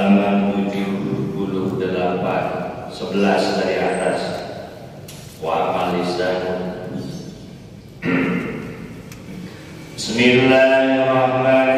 halaman 78 11 dari atas. Wa amal Bismillahirrahmanirrahim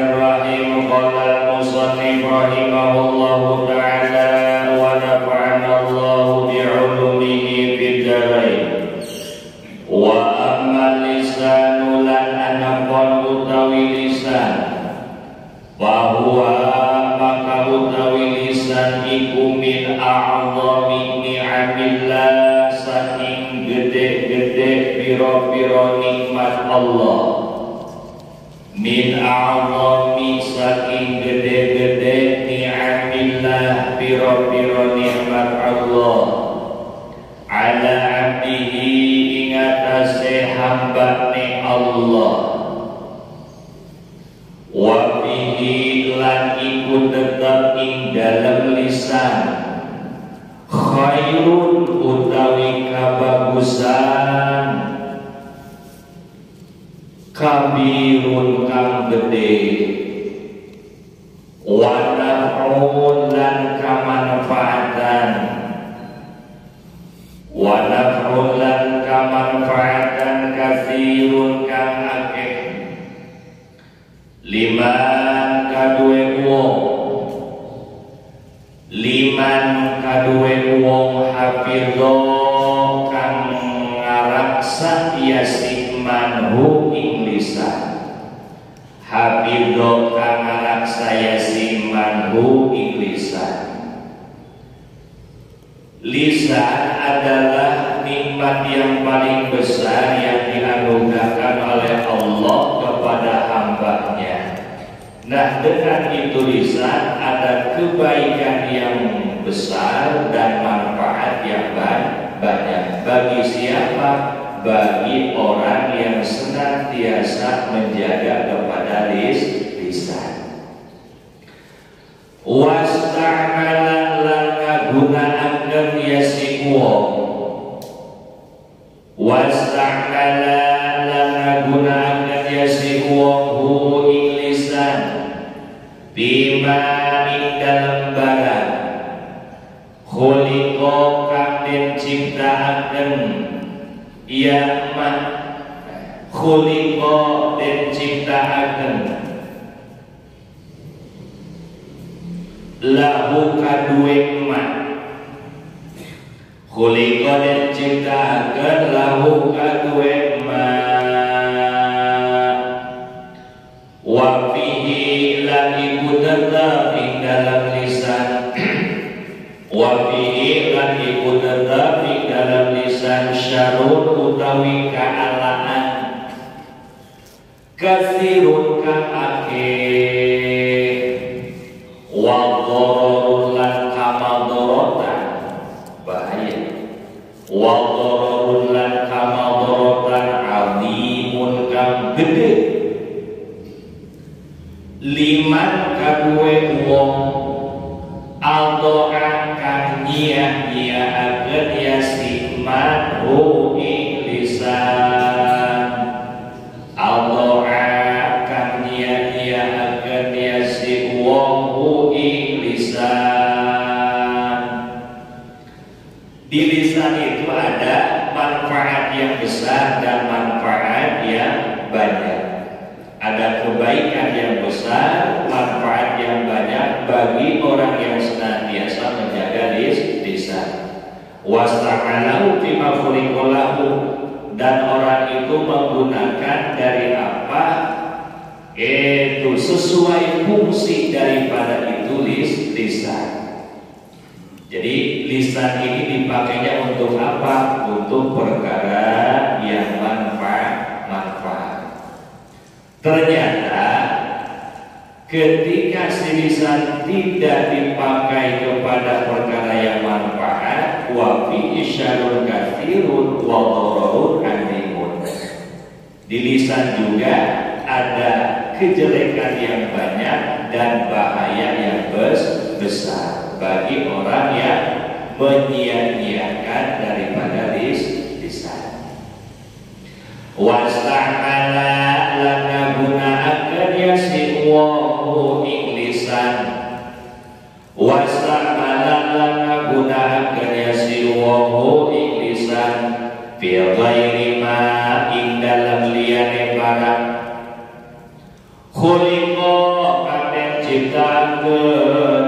Allah. Ala abdihi ingatase hamba ni Allah. Wa bihi lan iku tetep ing dalem lisan. Khairun utawi kabagusan. Kabirun kang gede wa naf'un lan kamanfaatan wa naf'un lan kamanfaatan kathirun kang akeh. Liman kadue wong. Liman kadue wong hafidho kang ngaraksa yasik manhu ing lisan. Hafidho kang ngaraksa yasik manhu ing lisan lisan adalah nikmat yang paling besar yang dianugerahkan oleh Allah kepada hambanya Nah dengan itu lisan ada kebaikan yang besar dan manfaat yang banyak Bagi siapa? Bagi orang yang senantiasa menjaga kepada lis lisan Wasta'mala wa dhararun lan kamadharatan azimun kang gede liman kadue wong aldo akan nyia nyia agen ya sikmat sesuai fungsi daripada itu lis lisan. Jadi lisan ini dipakainya untuk apa? Untuk perkara yang manfaat manfaat. Ternyata ketika si lisan tidak dipakai kepada perkara yang manfaat, wa fi isyarun kathirun wa. Di lisan juga ada kejelekan yang banyak dan bahaya yang besar bagi orang yang menyia-nyiakan daripada ya lisan. Wasta'ala lana gunaakeun yasi wahu ing lisan. Wasta'ala lana gunaakeun yasi wahu ing lisan. Fi ghairi ma ing dalam liyane barang Kuliko kakek ciptaan ke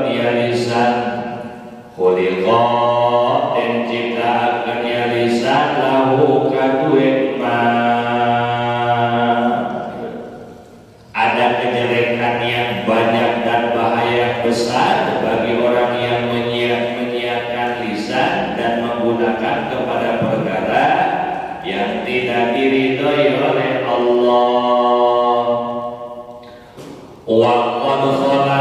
dialisan Kuliko dan ciptaan ke dialisan lahu kaduin ma Ada kejelekan yang banyak dan bahaya besar bagi orang yang menyia-menyiakan lisan dan menggunakan kepada perkara yang tidak diridhoi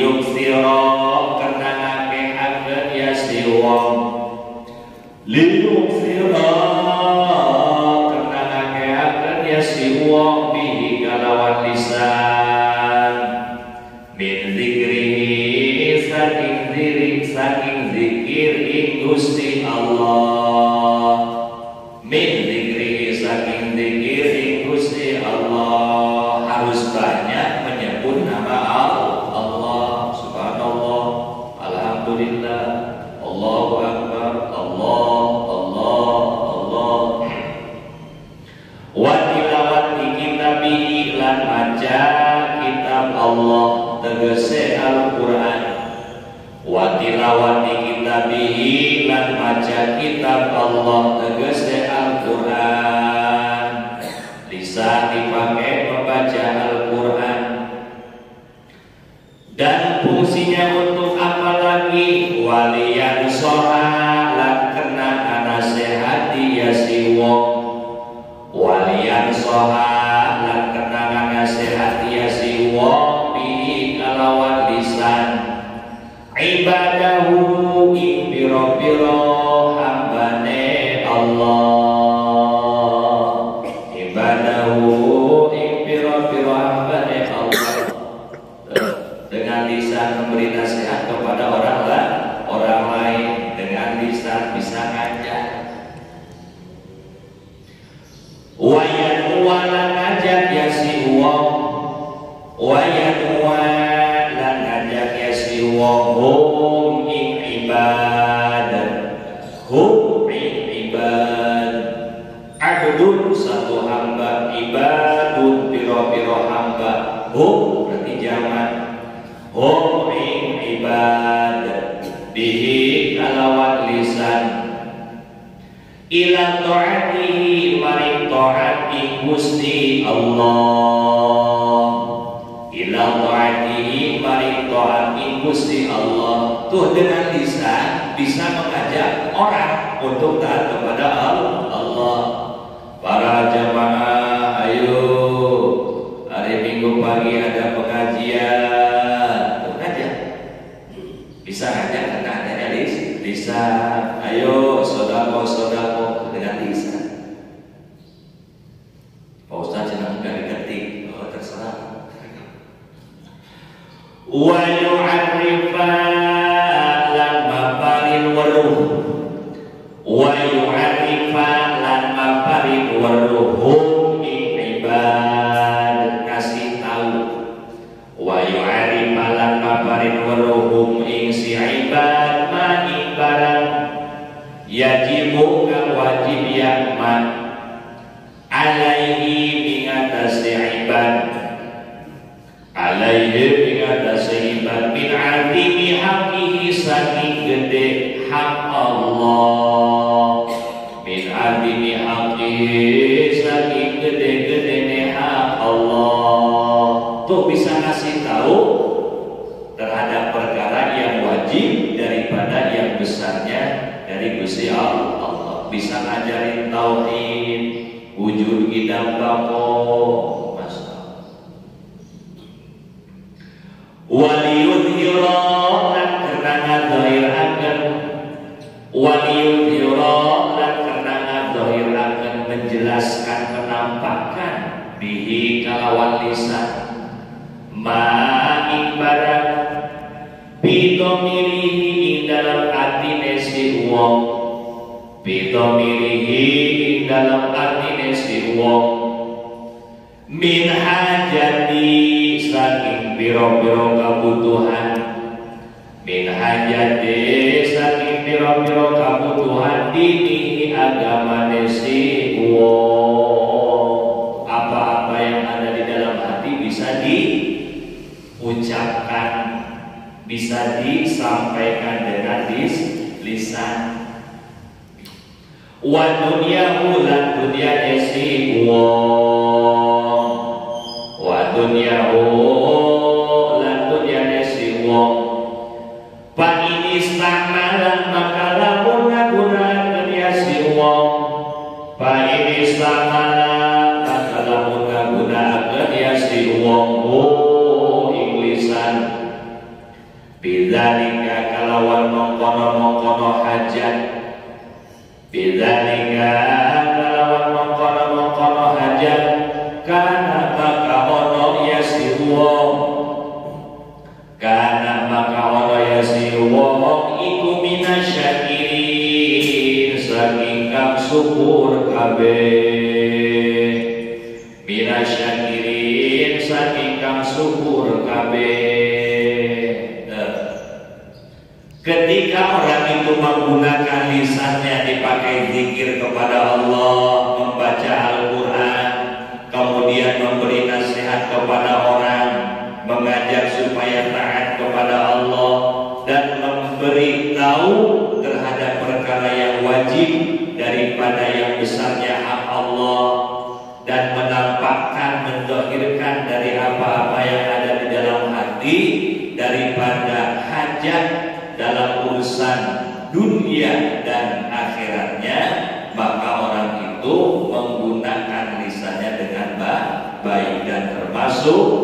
yuksira kenangake abad ya siwong li yuksira kenangake abad ya siwong bihi kalawan lisan min zikrihi saking diri, saking zikir ing Allah min zikrihi saking zikir ing Allah harus banyak bisa ngajak ويعلم Waliul dan kenangan kenanga dohirakan menjelaskan penampakan bihi kalawan lisan. Ma'ing barang bidomirihi ing dalam atine si wong bidomirihi ing dalam atine si wong min hajati saking biro-biro kebutuhan. Min hajati biro-biro kebutuhan dini agama nesi uang apa-apa yang ada di dalam hati bisa diucapkan bisa disampaikan dengan lisan. Wa dunyahu lan dunya nesi uang wa dunyahu Bidzalika kalawan mengkono-mengkono hajat. Bidzalika kalawan mengkono-mengkono hajat. Karena maka ono ya si wong. Karena maka ono ya si wong Iku minasyakirin Saking kang syukur kabeh lisannya dipakai zikir kepada Allah, membaca Al-Quran, kemudian memberi nasihat kepada orang, mengajak supaya taat kepada Allah, dan memberi tahu terhadap perkara yang wajib daripada yang besarnya hak Allah, dan menampakkan, mendohirkan dari apa-apa yang ada di dalam hati daripada hajat dalam urusan dunia dan akhiratnya maka orang itu menggunakan lisannya dengan baik dan termasuk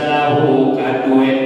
ya lisan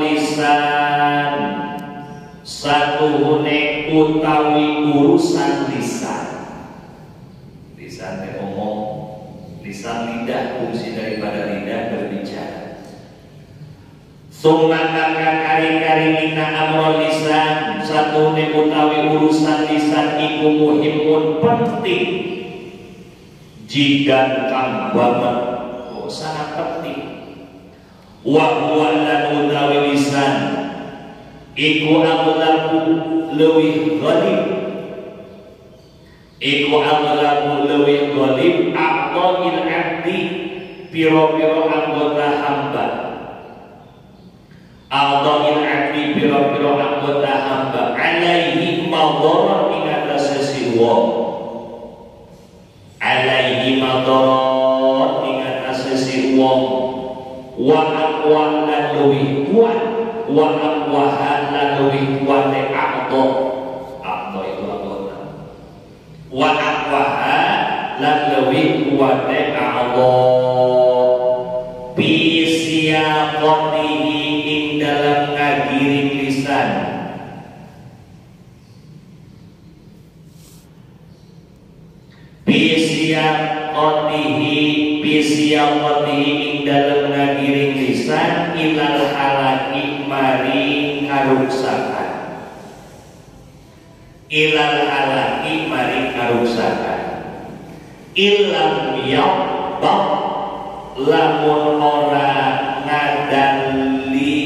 lisan Satu hune utawi urusan lisan. Lisan teh omong Lisan lidah fungsi daripada lidah berbicara. Summa maka kali-kali inna amrul lisan. Satu utawi urusan lisan Iku muhimun penting. Jika kang banget sangat penting wa huwa lan utawi lisan. Iku aghlabu leuwih ghalib. Iku aghlabu lewih golim Aqta'il abdi? Piro-piro anggota hamba. Aqta'il abdi? Piro-piro anggota hamba. Alaihi madara Ingatasi siwa. Alaihi madara Ingatasi siwa Wa aqwa lan luwih kuat Wa aqwaha lan luwih kuat Aqta' wa aqwaha lan lewi kuwate Allah bi siyaqatihi ing dalam ngagiring lisan. Bi siyaqatihi bi siyaqatihi ilam yaqbab lamun ora ngadali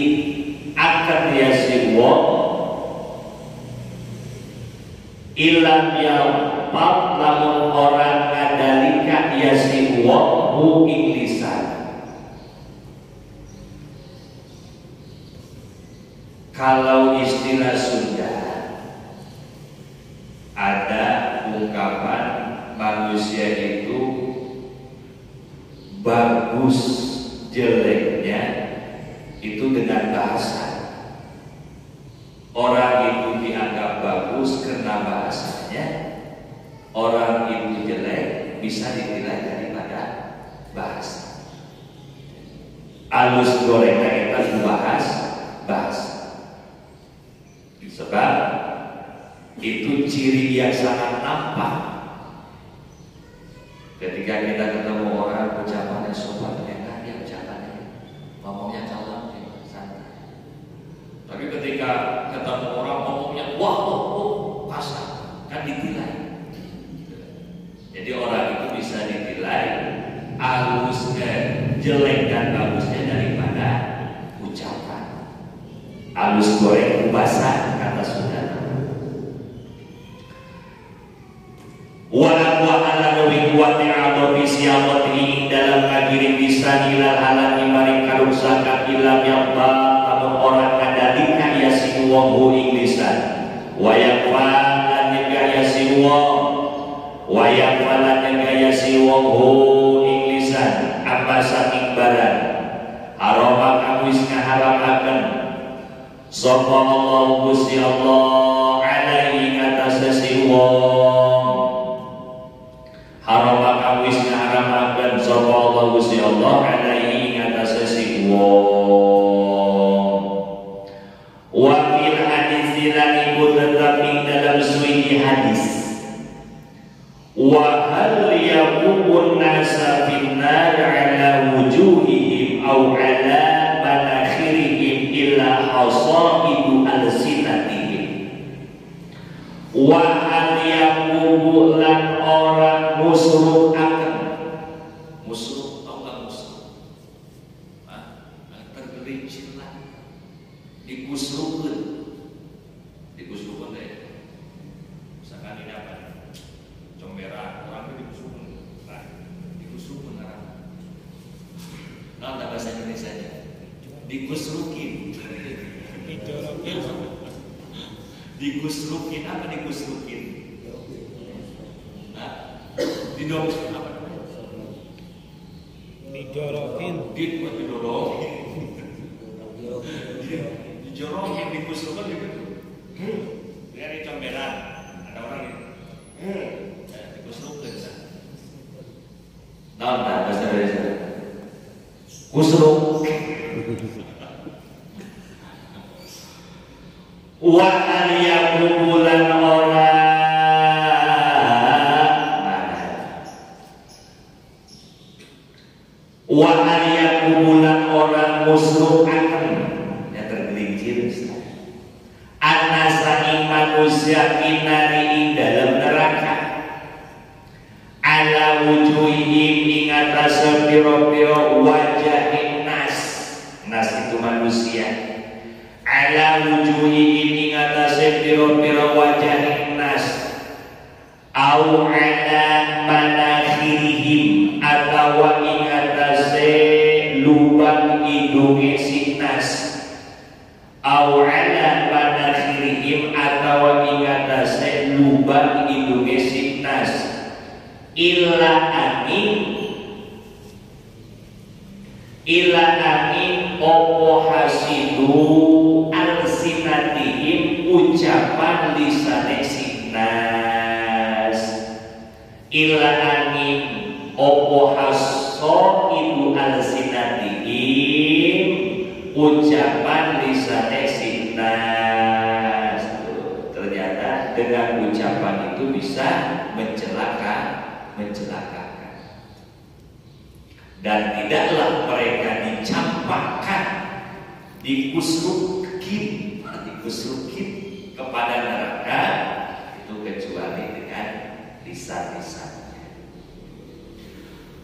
akan ya siwa ilam yaqbab lamun ora ngadali ka ya siwa hu lisan kalau istilah Sunda ada ungkapan manusia itu bagus jeleknya itu dengan bahasa. Orang itu dianggap bagus karena bahasanya. Orang itu jelek bisa dinilai daripada bahasa. Alus gorengnya kita bahas bahas sebab itu ciri yang sangat nampak nah bahasa Indonesia nya dikusrukin digusrukin apa digusrukin? Didorong apa mostrou fi biro-biro wajahin nas au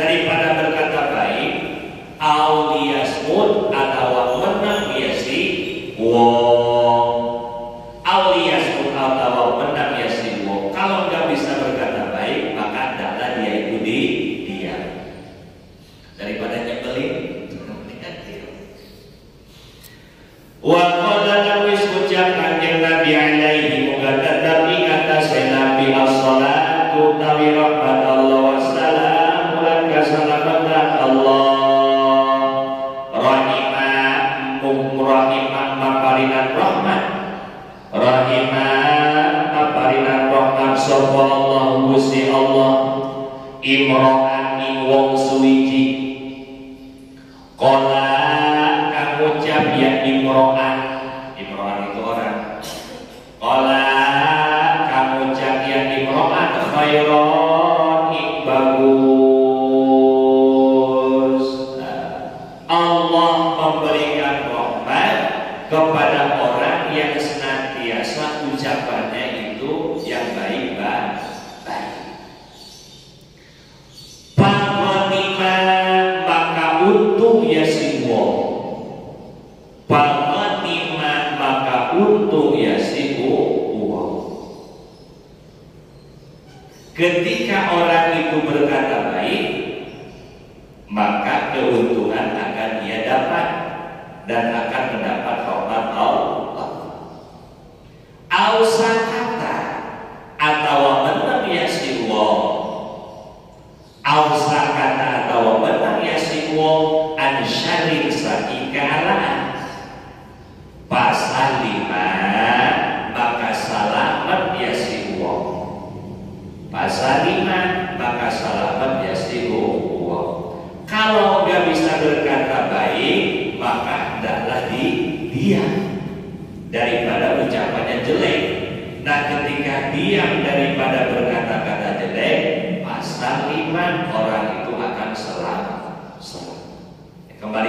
daripada berkata baik au atau menang biasi, wow yang senantiasa ucapannya itu yang baik baik. Palmenima maka untung ya si wong. Maka untung ya si wong. Ketika orang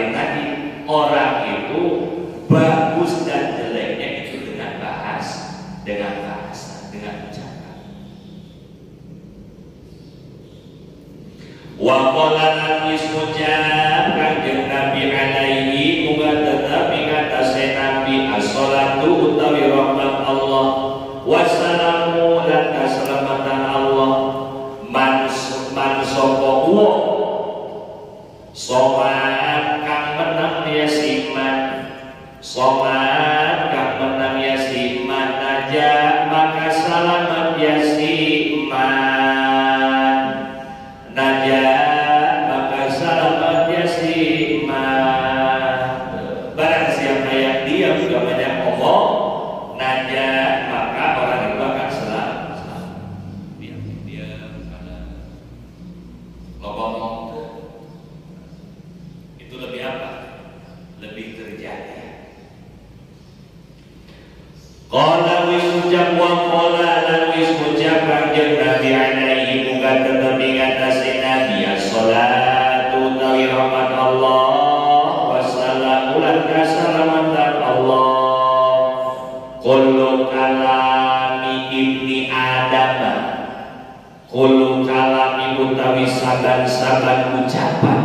kalian tadi orang itu bak hujab wa qala lan wis hujab kanjeng Nabi alaihi muga tetep ing atase Nabi ya salatu tawi rahmat Allah wa salam lan kasalamatan Allah. Kullu kalami ibni Adam kullu kalami utawi saban-saban ucapan.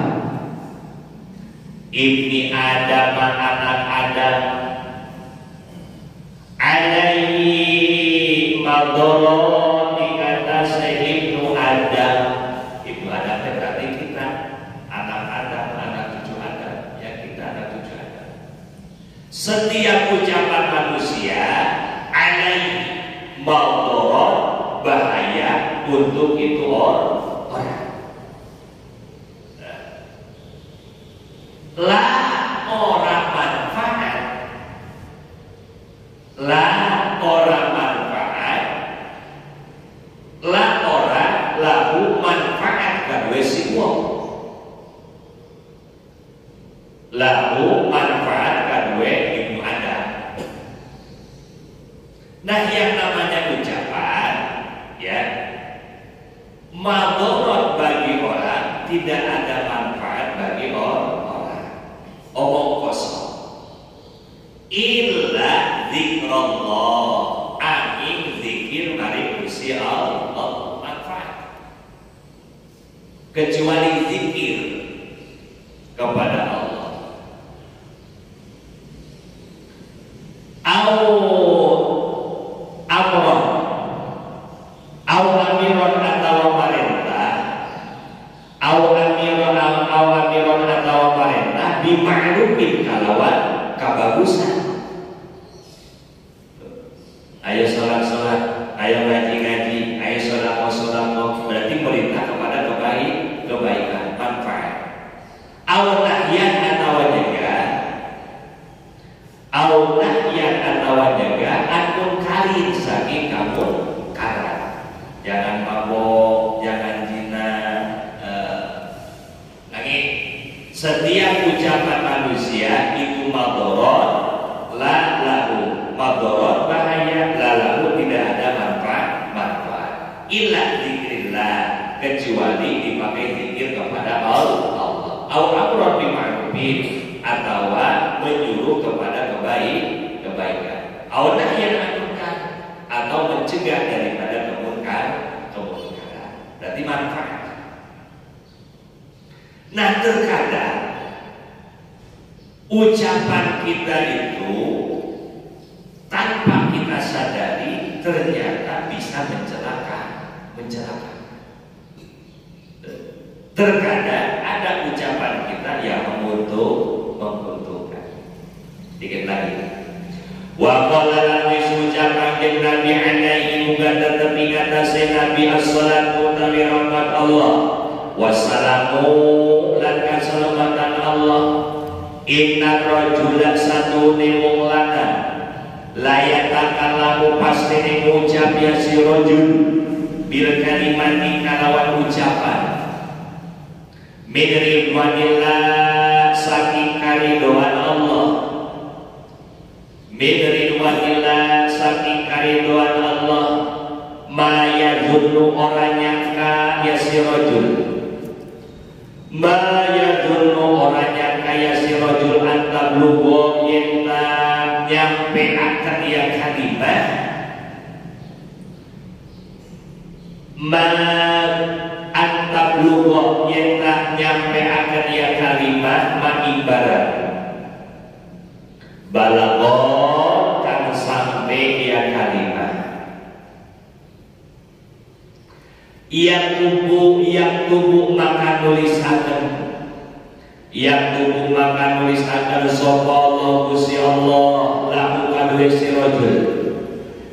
Ibni Adam anak Adam là tỏ ra là vũ mạnh phát orang cả người sĩ si là vũ muga tetep nasi ya Nabi as-salatu utawi rahmat Allah. Wassalamu lan kasalamatan Allah. Inna rojula satu ni wong Layak takkan kalamu pasti ni ucap ya si rojul Bila kalimat ni kalawan ucapan. Mirip ridwanillah saking karidoan Allah. Mirip ridwanillah saking karidoan Allah. Maya dulu orang nyangka ya si rojul. Maya dulu orang nyangka ya si rojul Antam lubo yang nyampe akan ya kalimah Ma antam lubo yang nyampe akan ya kalimah Ma ibarat Balakoh Yang tubuh, yang tubuh maka nulis akan yang tubuh maka nulis akan Sopo Allah, kusi Allah Lahu kadwe sirojul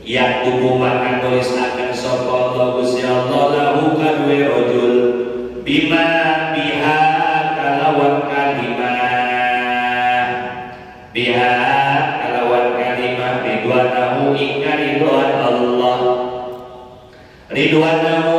yang tubuh maka nulis akan Sopo Allah, kusi Allah Lahu kadwe rojul Bima biha kalawan kalimah Biha kalawan kalimah Ridwanahu ikan ridwan Allah. Ridwanahu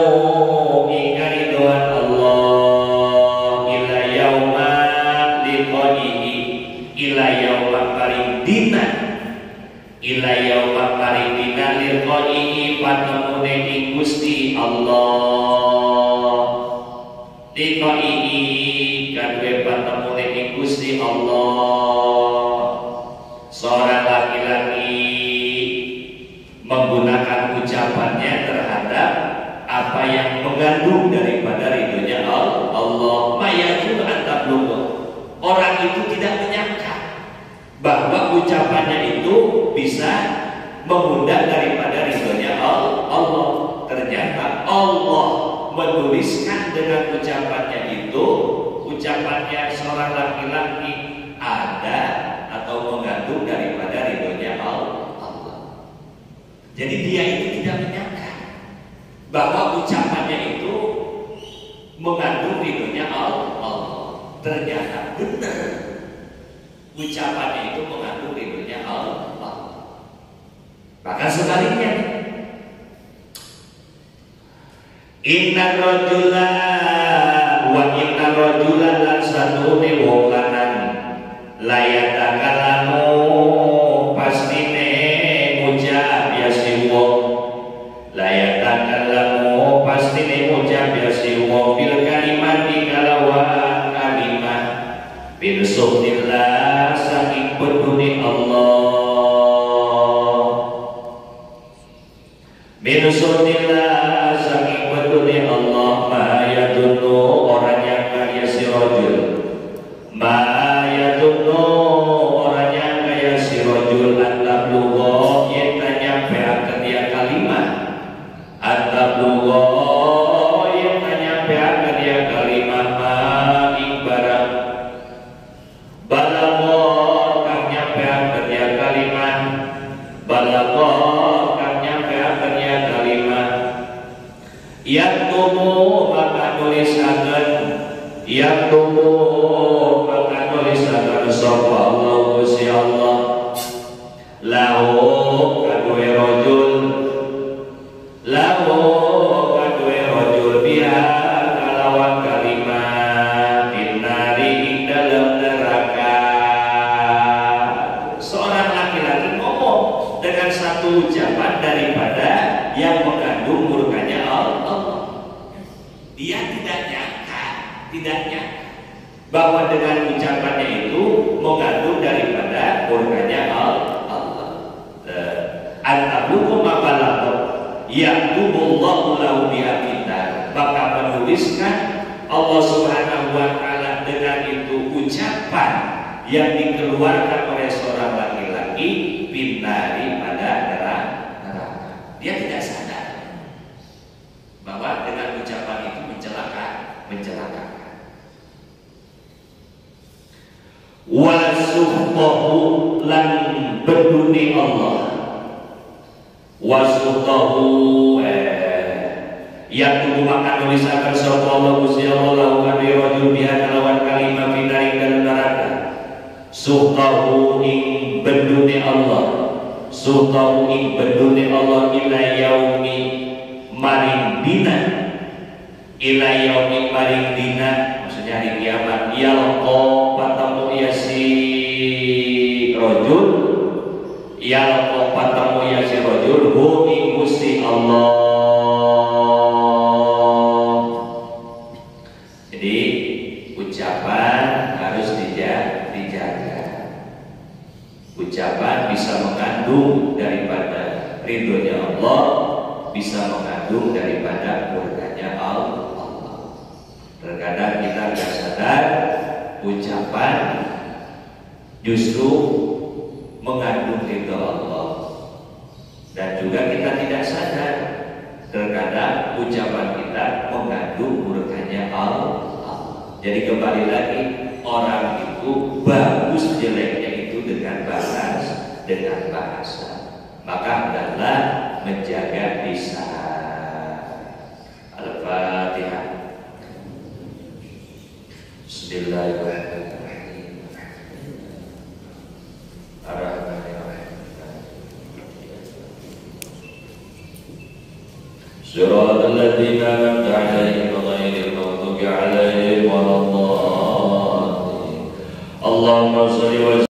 mengundang daripada ridhonya Allah. Ternyata Allah menuliskan dengan ucapannya itu ucapannya seorang laki-laki ada atau mengandung daripada ridhonya Allah. Jadi dia itu tidak menyangka bahwa ucapannya itu mengandung ridhonya Allah. Ternyata benar. Ucapannya itu mengandung ridhonya Allah. Bahkan sebaliknya, Inna rajula wa inna rajula lan satune wong lanang. La lahu bihakidah Maka menuliskan Allah subhanahu wa ta'ala dengan itu ucapan yang dikeluarkan oleh seorang laki-laki bintari Suhtahu ing beduni Allah ila yaumi maring dina. Ila yaumi maring dina maksudnya hari kiamat. Yalqa patamu ya si rajul. Yalqa patamu ya si rajul hu ing Gusti Allah. Jadi ucapan harus dija- dijaga. Ucapan bisa mengandung Allah bisa mengandung daripada murkanya Allah. Terkadang kita nggak sadar ucapan justru mengandung ridho Allah. Dan juga kita tidak sadar terkadang ucapan kita mengandung murkanya Allah. Jadi kembali lagi orang itu bagus jeleknya itu dengan bahasa dengan bahasa. Maka adalah menjaga bisa. Al-Fatihah. Bismillahirrahmanirrahim. Surat al-Ladina